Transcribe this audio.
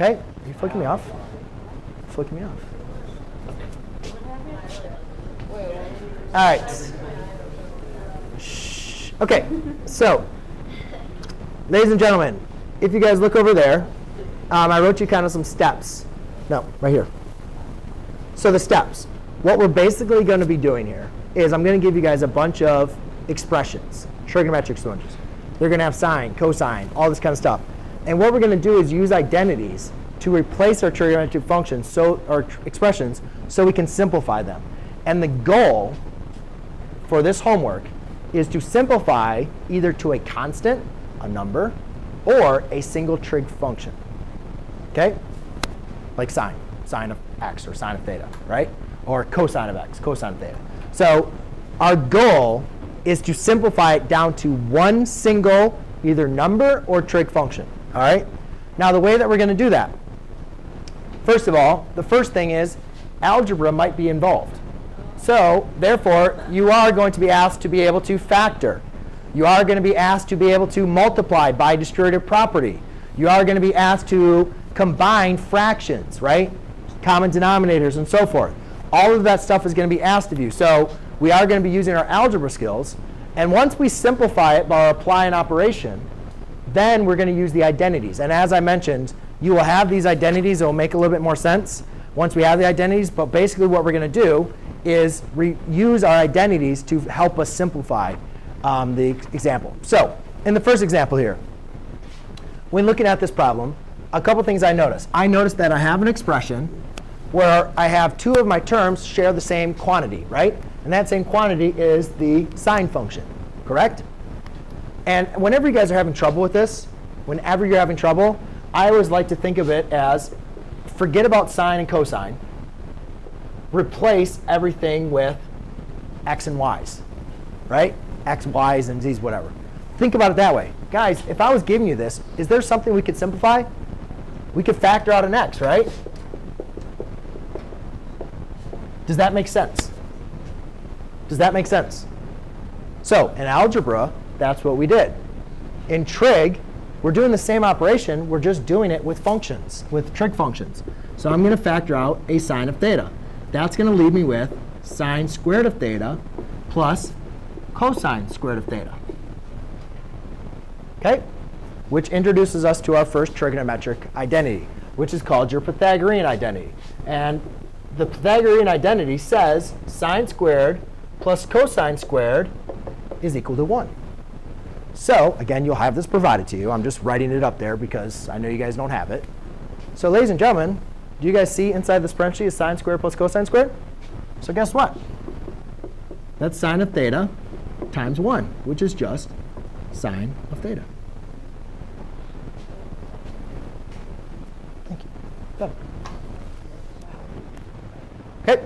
Okay? Are you flicking me off? Flicking me off. All right. Shh. Okay, so, ladies and gentlemen, if you guys look over there, um, I wrote you kind of some steps. No, right here. So the steps. What we're basically going to be doing here is I'm going to give you guys a bunch of expressions, trigonometric expressions. They're going to have sine, cosine, all this kind of stuff. And what we're going to do is use identities to replace our trigonometric functions, so or expressions, so we can simplify them. And the goal for this homework is to simplify either to a constant, a number, or a single trig function. Okay? Like sine, sine of x or sine of theta, right? Or cosine of x, cosine of theta. So our goal is to simplify it down to one single either number or trig function. All right? Now the way that we're going to do that, first of all, the first thing is algebra might be involved. So therefore, you are going to be asked to be able to factor. You are going to be asked to be able to multiply by distributive property. You are going to be asked to combine fractions, right? Common denominators and so forth. All of that stuff is going to be asked of you. So we are going to be using our algebra skills. And once we simplify it by applying operation, then we're going to use the identities. And as I mentioned, you will have these identities. It will make a little bit more sense once we have the identities. But basically what we're going to do is use our identities to help us simplify um, the example. So in the first example here, when looking at this problem, a couple things I notice. I notice that I have an expression where I have two of my terms share the same quantity, right? And that same quantity is the sine function, correct? And whenever you guys are having trouble with this, whenever you're having trouble, I always like to think of it as forget about sine and cosine. Replace everything with x and y's, right? x, y's, and z's, whatever. Think about it that way. Guys, if I was giving you this, is there something we could simplify? We could factor out an x, right? Does that make sense? Does that make sense? So in algebra, that's what we did. In trig, we're doing the same operation. We're just doing it with functions, with trig functions. So I'm going to factor out a sine of theta. That's going to leave me with sine squared of theta plus cosine squared of theta. OK? Which introduces us to our first trigonometric identity, which is called your Pythagorean identity. And the Pythagorean identity says sine squared plus cosine squared is equal to 1. So again, you'll have this provided to you. I'm just writing it up there because I know you guys don't have it. So ladies and gentlemen, do you guys see inside this spreadsheet is sine squared plus cosine squared? So guess what? That's sine of theta times 1, which is just sine of theta. Thank you. Done. Okay.